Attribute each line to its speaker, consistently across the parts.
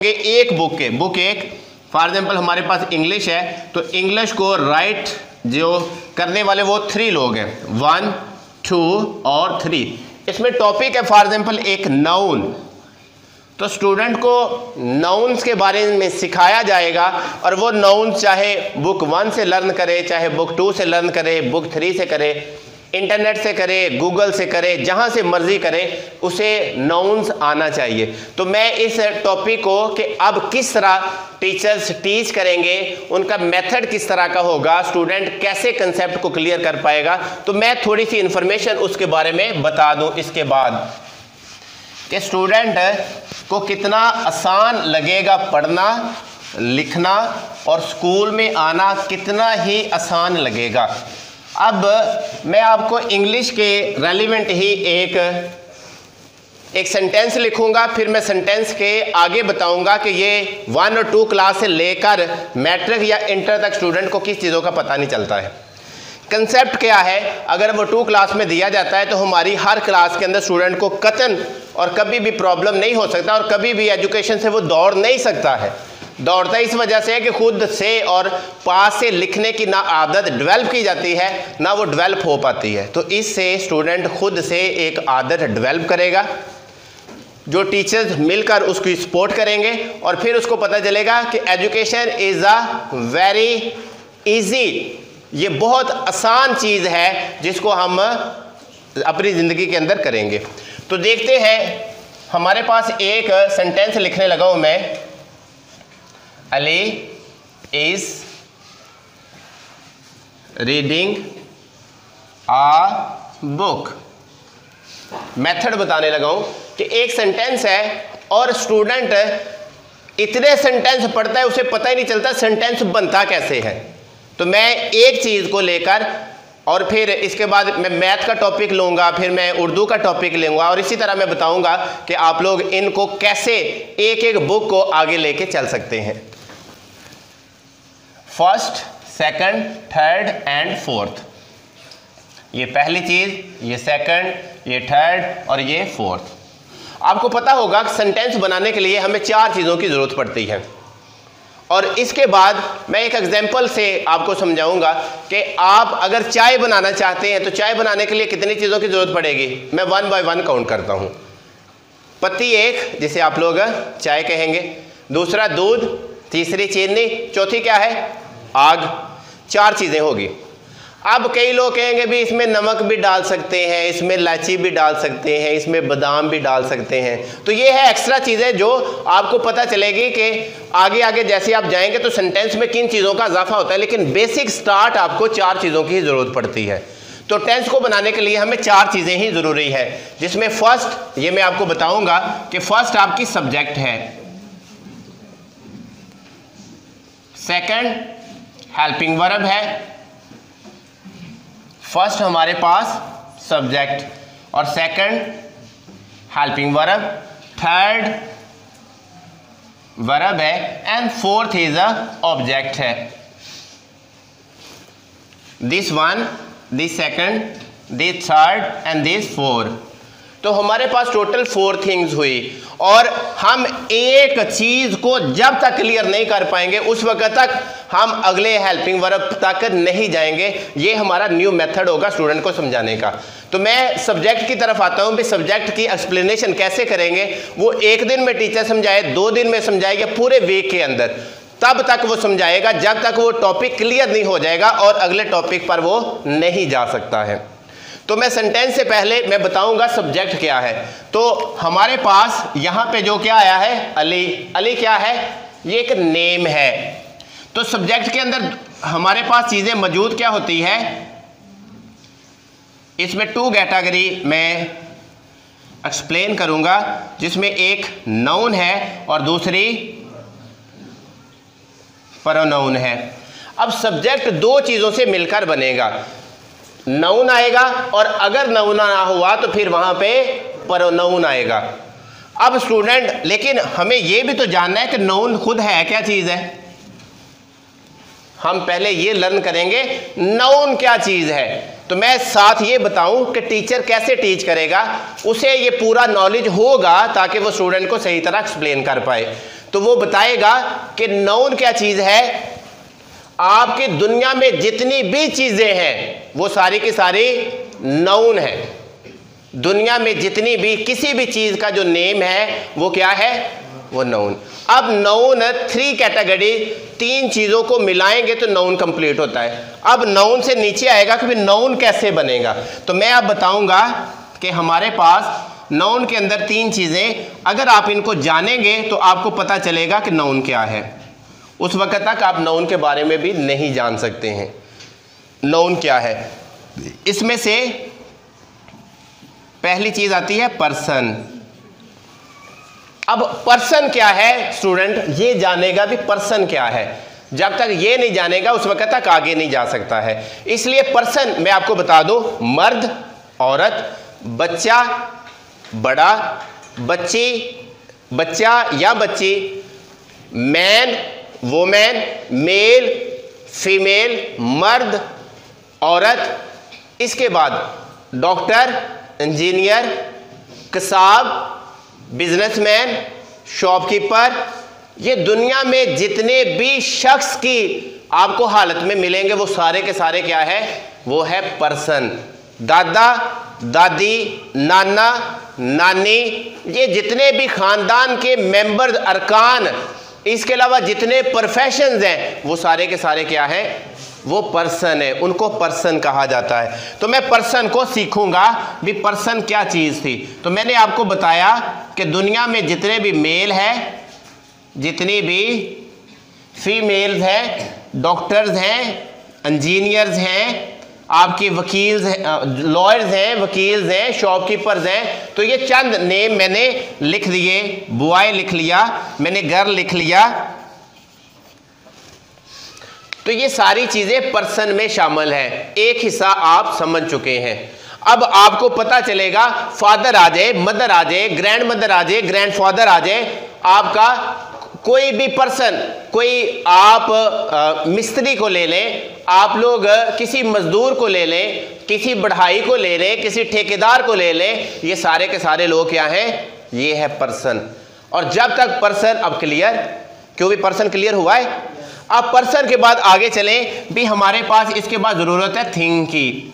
Speaker 1: एक बुक। के बुक एक, फॉर एग्ज़ाम्पल हमारे पास इंग्लिश है तो इंग्लिश को राइट जो करने वाले वो थ्री लोग हैं। वन टू और थ्री इसमें टॉपिक है, फॉर एग्ज़ाम्पल एक नाउन तो स्टूडेंट को नाउन्स के बारे में सिखाया जाएगा, और वो नाउन्स चाहे बुक वन से लर्न करे, चाहे बुक टू से लर्न करे बुक थ्री से करे। इंटरनेट से करें, गूगल से करें, जहाँ से मर्ज़ी करें, उसे नाउंस आना चाहिए। तो मैं इस टॉपिक को कि अब किस तरह टीचर्स टीच करेंगे, उनका मेथड किस तरह का होगा स्टूडेंट कैसे कंसेप्ट को क्लियर कर पाएगा तो मैं थोड़ी सी इंफॉर्मेशन उसके बारे में बता दूँ इसके बाद। कि स्टूडेंट को कितना आसान लगेगा पढ़ना, लिखना, और स्कूल में आना कितना ही आसान लगेगा। अब मैं आपको इंग्लिश के रेलिवेंट ही एक एक सेंटेंस लिखूँगा, फिर मैं सेंटेंस के आगे बताऊँगा कि ये वन और टू क्लास से लेकर मैट्रिक या इंटर तक स्टूडेंट को किस चीज़ों का पता नहीं चलता है। कंसेप्ट क्या है? अगर वो टू क्लास में दिया जाता है तो हमारी हर क्लास के अंदर स्टूडेंट को कतन और कभी भी प्रॉब्लम नहीं हो सकता और कभी भी एजुकेशन से वो दौड़ नहीं सकता है। दौड़ता इस वजह से है कि खुद से और पास से लिखने की ना आदत डेवलप की जाती है, ना वो डेवलप हो पाती है। तो इससे स्टूडेंट खुद से एक आदत डेवलप करेगा, जो टीचर्स मिलकर उसकी सपोर्ट करेंगे और फिर उसको पता चलेगा कि education is a very easy ये बहुत आसान चीज़ है जिसको हम अपनी ज़िंदगी के अंदर करेंगे। तो देखते हैं, हमारे पास एक सेंटेंस लिखने लगा हूँ मैं। Ali is reading a book method बताने लगा हूँ कि एक सेंटेंस है और स्टूडेंट इतने सेंटेंस पढ़ता है, उसे पता ही नहीं चलता सेंटेंस बनता कैसे है। तो मैं एक चीज़ को लेकर और फिर इसके बाद मैं मैथ का टॉपिक लूँगा, फिर मैं उर्दू का टॉपिक लूँगा और इसी तरह मैं बताऊँगा कि आप लोग इनको कैसे एक एक बुक को आगे लेके चल सकते हैं। First, second, third and fourth. ये पहली चीज़, ये सेकंड, ये थर्ड और ये फोर्थ। आपको पता होगा कि सेंटेंस बनाने के लिए हमें चार चीज़ों की ज़रूरत पड़ती है। और इसके बाद मैं एक एग्जांपल से आपको समझाऊँगा कि आप अगर चाय बनाना चाहते हैं तो चाय बनाने के लिए कितनी चीज़ों की ज़रूरत पड़ेगी? मैं वन बाय वन काउंट करता हूँ। पत्ती एक, जिसे आप लोग चाय कहेंगे। दूसरा दूध, तीसरी चीनी, चौथी क्या है? आग, चार चीज़ें होगी। अब कई लोग कहेंगे भी इसमें नमक भी डाल सकते हैं, इसमें इलायची भी डाल सकते हैं, इसमें बादाम भी डाल सकते हैं। तो ये है एक्स्ट्रा चीज़ें जो आपको पता चलेगी कि आगे आगे जैसे आप जाएँगे तो सेंटेंस में किन चीज़ों का इजाफा होता है, लेकिन बेसिक स्टार्ट आपको चार चीज़ों की ज़रूरत पड़ती है। तो टेंस को बनाने के लिए हमें चार चीज़ें ही ज़रूरी है, जिसमें फ़र्स्ट ये मैं आपको बताऊँगा कि फ़र्स्ट आपकी सब्जेक्ट है। सेकंड हेल्पिंग वर्ब है। फ़र्स्ट हमारे पास सब्जेक्ट और second helping verb third verb है and fourth is a object है। This one this second this third and this four तो हमारे पास टोटल फोर थिंग्स हुई। और हम एक चीज़ को जब तक क्लियर नहीं कर पाएँगे, उस वक्त तक हम अगले हेल्पिंग वर्ब तक नहीं जाएँगे। ये हमारा न्यू मेथड होगा स्टूडेंट को समझाने का। तो मैं सब्जेक्ट की तरफ़ आता हूँ भी सब्जेक्ट की एक्सप्लेनेशन कैसे करेंगे? वो एक दिन में टीचर समझाए, दो दिन में समझाए या पूरे वीक के अंदर। तब तक वो समझाएगा, जब तक वो टॉपिक क्लियर नहीं हो जाएगा और अगले टॉपिक पर वो नहीं जा सकता है। तो मैं सेंटेंस से पहले मैं बताऊँगा सब्जेक्ट क्या है। तो हमारे पास यहाँ पे जो क्या आया है, अली। अली क्या है? ये एक नेम है। तो सब्जेक्ट के अंदर हमारे पास चीज़ें मौजूद क्या होती है? इसमें टू कैटेगरी मैं एक्सप्लेन करूँगा, जिसमें एक नाउन है और दूसरी प्रोनाउन है। अब सब्जेक्ट दो चीज़ों से मिलकर बनेगा। नौन आएगा और अगर नौना ना हुआ तो फिर वहाँ पे प्रोनाउन आएगा। अब स्टूडेंट लेकिन हमें यह भी तो जानना है कि नौन खुद है, क्या चीज़ है? हम पहले ये लर्न करेंगे नौन क्या चीज़ है? तो मैं साथ ये बताऊँ कि टीचर कैसे टीच करेगा, उसे ये पूरा नॉलेज होगा ताकि वो स्टूडेंट को सही तरह एक्सप्लेन कर पाए। तो वो बताएगा कि नाउन क्या चीज़ है? आपकी दुनिया में जितनी भी चीज़ें हैं वो सारी की सारी नाउन है। दुनिया में जितनी भी, किसी भी चीज़ का जो नेम है, वो क्या है? वो नाउन अब नाउन थ्री कैटेगरी तीन चीज़ों को मिलाएँगे तो नाउन कंप्लीट होता है। अब नाउन से नीचे आएगा कि नाउन कैसे बनेगा? तो मैं अब बताऊँगा कि हमारे पास नाउन के अंदर तीन चीज़ें, अगर आप इनको जानेंगे तो आपको पता चलेगा कि नाउन क्या है। उस वक्त तक आप नाउन के बारे में भी नहीं जान सकते हैं। नाउन क्या है? इसमें से पहली चीज़ आती है पर्सन अब पर्सन क्या है स्टूडेंट ये जानेगा भी पर्सन क्या है। जब तक ये नहीं जानेगा, उस वक्त तक आगे नहीं जा सकता है। इसलिए पर्सन मैं आपको बता दूँ, मर्द, औरत, बच्चा, बड़ा, बच्ची, बच्चा या बच्ची मैन वोमैन मेल फीमेल मर्द औरत, इसके बाद डॉक्टर, इंजीनियर, कसाब, बिजनेसमैन, शॉपकीपर, ये दुनिया में जितने भी शख्स की आपको हालत में मिलेंगे, वो सारे के सारे क्या है? वो है पर्सन। दादा, दादी, नाना, नानी, ये जितने भी ख़ानदान के मेंबर, अरकान, इसके अलावा जितने प्रोफेशंस हैं, वो सारे के सारे क्या है? वो पर्सन है, उनको पर्सन कहा जाता है। तो मैं पर्सन को सीखूँगा भी पर्सन क्या चीज़ थी। तो मैंने आपको बताया कि दुनिया में जितने भी मेल है, जितनी भी फीमेल्स हैं डॉक्टर्स हैं इंजीनियर्स हैं, आपके वकील लॉयर्स हैं, वकील्स हैं शॉपकीपर्स हैं तो ये चंद नेम मैंने लिख दिए, बुआई लिख लिया, मैंने घर लिख लिया तो ये सारी चीज़ें पर्सन में शामिल है। एक हिस्सा आप समझ चुके हैं। अब आपको पता चलेगा फादर आ जाए मदर आ जाए ग्रैंड मदर आ जाए ग्रैंड फादर आ जाए आपका कोई भी पर्सन कोई आप आ, मिस्त्री को ले लें आप लोग किसी मजदूर को ले लें किसी बढ़ाई को ले लें किसी ठेकेदार को ले लें ये सारे के सारे लोग क्या हैं? ये है पर्सन और जब तक पर्सन अब क्लियर क्यों भी पर्सन क्लियर हुआ है? अब पर्सन के बाद आगे चलें। भी हमारे पास इसके बाद ज़रूरत है थिंग की।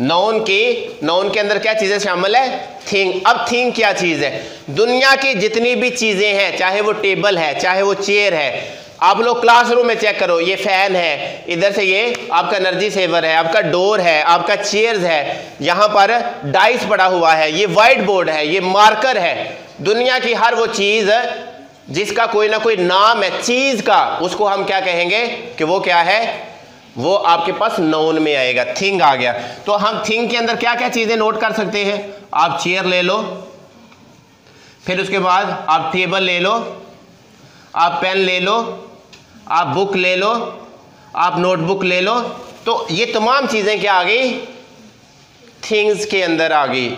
Speaker 1: नॉन की नॉन के अंदर क्या चीज़ें शामिल है? थिंग अब थिंग क्या चीज़ है? दुनिया की जितनी भी चीज़ें हैं, चाहे वो टेबल है, चाहे वो चेयर है, आप लोग क्लासरूम में चेक करो, ये फ़ैन है। इधर से ये आपका एनर्जी सेवर है, आपका डोर है, आपका चेयर्स है, यहाँ पर डाइस पड़ा हुआ है, ये वाइट बोर्ड है, ये मार्कर है। दुनिया की हर वो चीज़ जिसका कोई ना कोई नाम है, चीज़ का, उसको हम क्या कहेंगे कि वो क्या है? वो आपके पास नोन में आएगा थिंग आ गया। तो हम थिंग के अंदर क्या क्या चीज़ें नोट कर सकते हैं? आप चेयर ले लो, फिर उसके बाद आप टेबल ले लो, आप पेन ले लो, आप बुक ले लो, आप नोटबुक ले लो। तो ये तमाम चीज़ें क्या आ गई? थिंग्स के अंदर आ गई।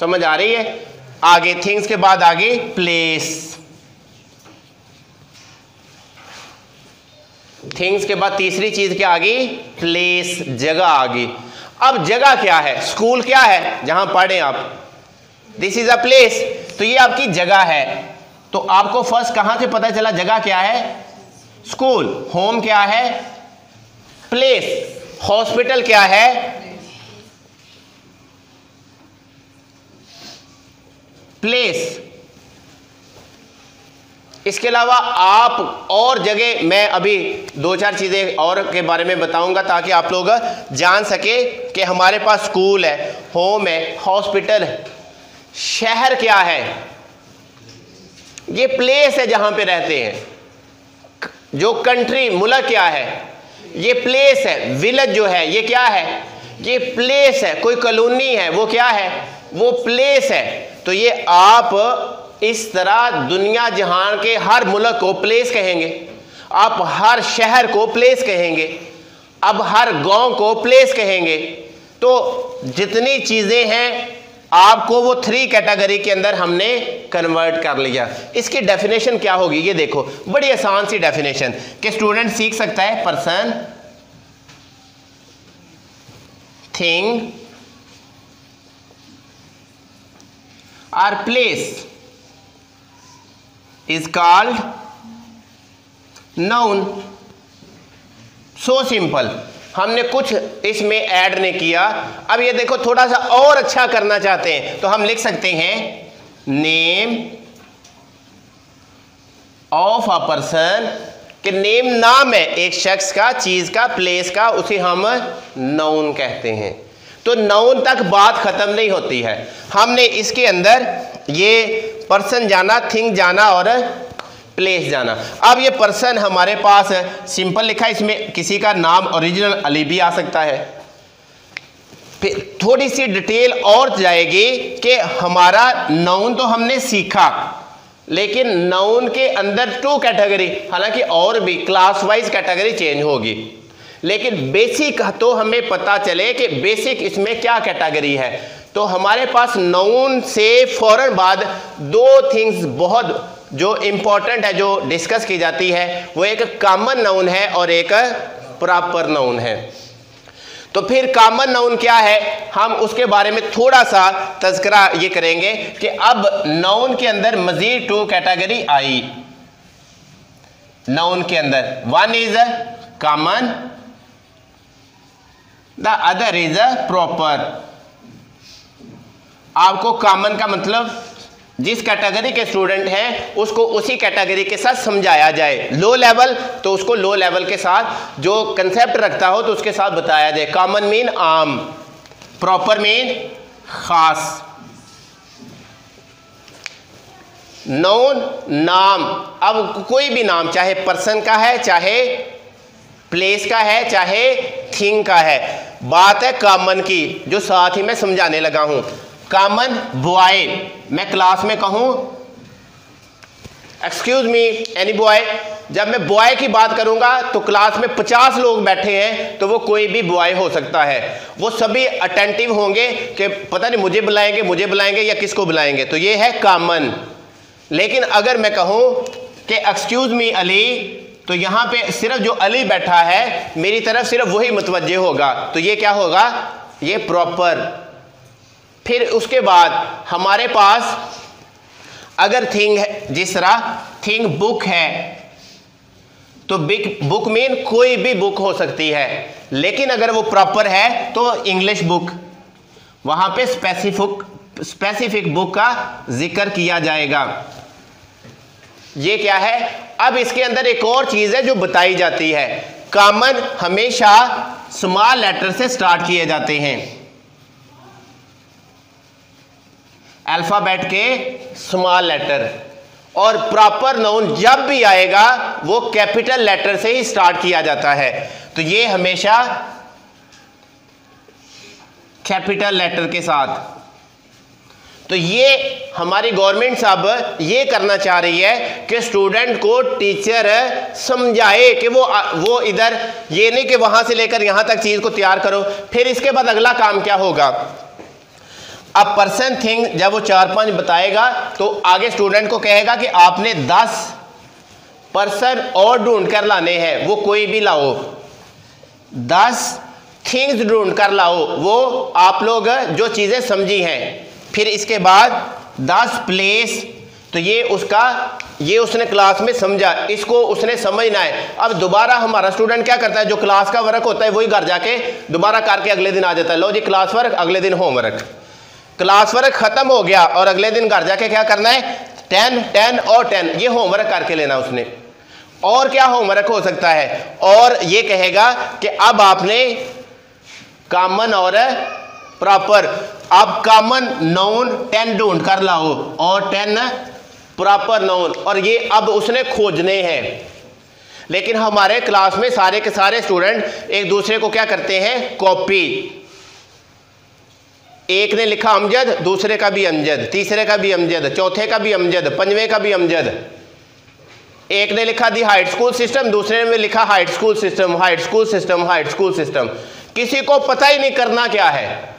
Speaker 1: समझ आ रही है? आगे थिंग्स के बाद आ गई प्लेस थिंग्स के बाद तीसरी चीज़ क्या आ गई? प्लेस जगह आ गई। अब जगह क्या है? स्कूल क्या है? जहाँ पढ़े आप। दिस इज़ अ प्लेस तो ये आपकी जगह है। तो आपको फ़र्स्ट कहाँ से पता चला जगह क्या है? स्कूल होम क्या है? प्लेस हॉस्पिटल क्या है? प्लेस इसके अलावा आप और जगह मैं अभी दो चार चीज़ें और के बारे में बताऊँगा ताकि आप लोग जान सके कि हमारे पास स्कूल है होम है हॉस्पिटल है, शहर क्या है? ये प्लेस है जहाँ पे रहते हैं। जो कंट्री मुल्क क्या है? ये प्लेस है विलेज जो है, ये क्या है? ये प्लेस है, कोई कॉलोनी है, वो क्या है? वो प्लेस है। तो ये आप इस तरह दुनिया जहान के हर मुल्क को प्लेस कहेंगे। आप हर शहर को प्लेस कहेंगे। अब हर गाँव को प्लेस कहेंगे। तो जितनी चीज़ें हैं, आपको वो थ्री कैटेगरी के अंदर हमने कन्वर्ट कर लिया। इसकी डेफिनेशन क्या होगी? ये देखो, बड़ी आसान सी डेफिनेशन कि स्टूडेंट सीख सकता है person thing or place is called noun so simple हमने कुछ इसमें ऐड नहीं किया। अब ये देखो, थोड़ा सा और अच्छा करना चाहते हैं तो हम लिख सकते हैं नेम ऑफ़ अ पर्सन कि नेम नाम है एक शख्स का, चीज़ का प्लेस का, उसे हम नाउन कहते हैं। तो नाउन तक बात खत्म नहीं होती है। हमने इसके अंदर ये पर्सन जाना थिंग जाना और प्लेस जाना। अब ये पर्सन हमारे पास सिंपल लिखा है, इसमें किसी का नाम ओरिजिनल अली भी आ सकता है। फिर थोड़ी सी डिटेल और जाएगी कि हमारा नाउन तो हमने सीखा, लेकिन नाउन के अंदर टू कैटेगरी हालाँकि और भी क्लास वाइज कैटेगरी चेंज होगी। लेकिन बेसिक तो हमें पता चले कि बेसिक इसमें क्या कैटेगरी है। तो हमारे पास नाउन से फ़ौरन बाद दो थिंग्स बहुत जो इंपॉर्टेंट है, जो डिस्कस की जाती है, वो एक कॉमन नाउन है और एक प्रॉपर नाउन है। तो फिर कॉमन नाउन क्या है? हम उसके बारे में थोड़ा सा तस्करा ये करेंगे कि अब नाउन के अंदर मजीद टू कैटेगरी आई। नाउन के अंदर। One is a common the other is a proper आपको कॉमन का मतलब जिस कैटेगरी के स्टूडेंट हैं, उसको उसी कैटेगरी के साथ समझाया जाए। लो लेवल तो उसको लो लेवल के साथ जो कंसेप्ट रखता हो तो उसके साथ बताया जाए। कॉमन मीन आम प्रॉपर मीन खास। नोन नाम। अब कोई भी नाम, चाहे पर्सन का है, चाहे प्लेस का है, चाहे थिंग का है। बात है कॉमन की, जो साथ ही मैं समझाने लगा हूँ। कॉमन बॉय मैं क्लास में कहूँ एक्सक्यूज मी एनी बॉय जब मैं बॉय की बात करूँगा तो क्लास में 50 लोग बैठे हैं तो वो कोई भी बॉय हो सकता है। वो सभी अटेंटिव होंगे कि पता नहीं मुझे बुलाएँगे मुझे बुलाएँगे या किसको बुलाएँगे। तो ये है कॉमन। लेकिन अगर मैं कहूँ कि एक्सक्यूज मी अली तो यहाँ पे सिर्फ़ जो अली बैठा है, मेरी तरफ़ सिर्फ़ वही मुतवजे होगा। तो ये क्या होगा? ये प्रॉपर फिर उसके बाद हमारे पास अगर थिंग है, जिस तरह थिंग बुक है तो बिक बुक मीन कोई भी बुक हो सकती है। लेकिन अगर वो प्रॉपर है तो इंग्लिश बुक वहाँ पे स्पेसिफिक स्पेसिफिक बुक का ज़िक्र किया जाएगा। ये क्या है? अब इसके अंदर एक और चीज़ है जो बताई जाती है। कॉमन हमेशा स्मॉल लेटर से स्टार्ट किए जाते हैं। अल्फ़ाबेट के स्मॉल लेटर और प्रॉपर नाउन जब भी आएगा, वो कैपिटल लेटर से ही स्टार्ट किया जाता है। तो ये हमेशा कैपिटल लेटर के साथ। तो ये हमारी गवर्नमेंट साहब ये करना चाह रही है कि स्टूडेंट को टीचर समझाए कि वो वो इधर, ये नहीं कि वहाँ से लेकर यहाँ तक चीज़ को तैयार करो। फिर इसके बाद अगला काम क्या होगा? अब पर्सन थिंग जब वो चार पाँच बताएगा तो आगे स्टूडेंट को कहेगा कि आपने दस पर्सन और ढूंढ कर लाने हैं, वो कोई भी लाओ। दस थिंग्स ढूंढ कर लाओ, वो आप लोग जो चीज़ें समझी हैं। फिर इसके बाद दस प्लेस तो ये उसका, ये उसने क्लास में समझा, इसको उसने समझना है। अब दोबारा हमारा स्टूडेंट क्या करता है? जो क्लास का वर्क होता है, वही घर जाके दोबारा करके अगले दिन आ जाता है। लो जी क्लास वर्क अगले दिन होमवर्क क्लास वर्क खत्म हो गया और अगले दिन घर जाके क्या करना है? टेन टेन और टेन। ये होमवर्क करके लेना उसने। और क्या होमवर्क हो सकता है? और ये कहेगा कि अब आपने कॉमन और प्रॉपर अब कॉमन नाउन टेन ढूंढ कर लाओ। और टेन प्रॉपर नाउन और ये अब उसने खोजने हैं। लेकिन हमारे क्लास में सारे के सारे स्टूडेंट एक दूसरे को क्या करते हैं? कॉपी एक ने लिखा अमजद, दूसरे का भी अमजद, तीसरे का भी अमजद, चौथे का भी अमजद, पंजवे का भी अमजद। एक ने लिखा दी हाइट स्कूल सिस्टम, दूसरे ने लिखा height school system, height school system, height school system. किसी को पता ही नहीं करना क्या है।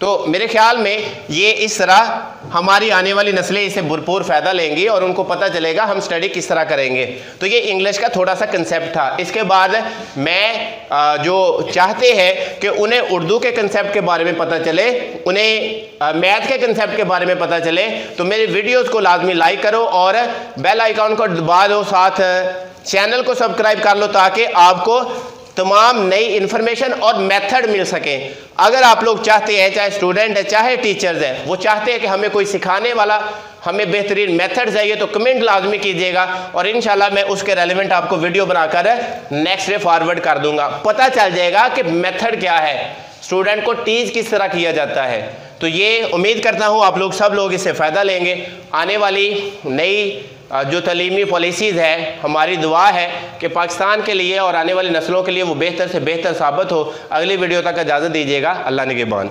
Speaker 1: तो मेरे ख्याल में ये इस तरह हमारी आने वाली नस्लें इसे भरपूर फ़ायदा लेंगी और उनको पता चलेगा हम स्टडी किस तरह करेंगे। तो ये इंग्लिश का थोड़ा सा कंसेप्ट था। इसके बाद मैं जो चाहते हैं कि उन्हें उर्दू के कंसेप्ट के बारे में पता चले, उन्हें मैथ के कंसेप्ट के बारे में पता चले तो मेरे वीडियोज़ को लाजमी लाइक करो और बेल आइकॉन को दबा दो साथ। चैनल को सब्सक्राइब कर लो ताकि आपको तमाम नई इन्फॉर्मेशन और मेथड मिल सके। अगर आप लोग चाहते हैं, चाहे स्टूडेंट है, चाहे टीचर्स हैं, वो चाहते हैं कि हमें कोई सिखाने वाला, हमें बेहतरीन मेथड चाहिए तो कमेंट लाजमी कीजिएगा और इन मैं उसके रेलिवेंट आपको वीडियो बनाकर नेक्स्ट डे फॉरवर्ड कर दूँगा। पता चल जाएगा कि मेथड क्या है। स्टूडेंट को टीच किस तरह किया जाता है। तो ये उम्मीद करता हूँ आप लोग सब लोग इससे फ़ायदा लेंगे। आने वाली नई जो तलीमी पॉलिसीज़ है, हमारी दुआ है कि पाकिस्तान के लिए और आने वाली नस्लों के लिए वो बेहतर से बेहतर साबित हो। अगली वीडियो तक इजाज़त दीजिएगा। अल्लाह निगेबान।